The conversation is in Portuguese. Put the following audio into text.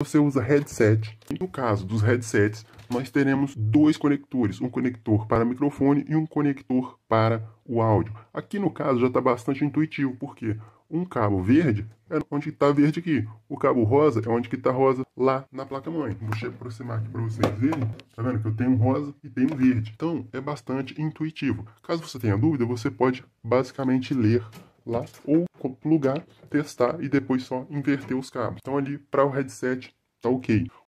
você usa headset. No caso dos headsets, nós teremos dois conectores, um conector para microfone e um conector para o áudio. Aqui no caso já está bastante intuitivo, porque um cabo verde é onde está verde aqui, o cabo rosa é onde está rosa lá na placa-mãe. Vou aproximar aqui para vocês verem, tá vendo que eu tenho um rosa e tenho um verde. Então é bastante intuitivo. Caso você tenha dúvida, você pode basicamente ler lá ou plugar, testar e depois só inverter os cabos. Então ali para o headset tá ok.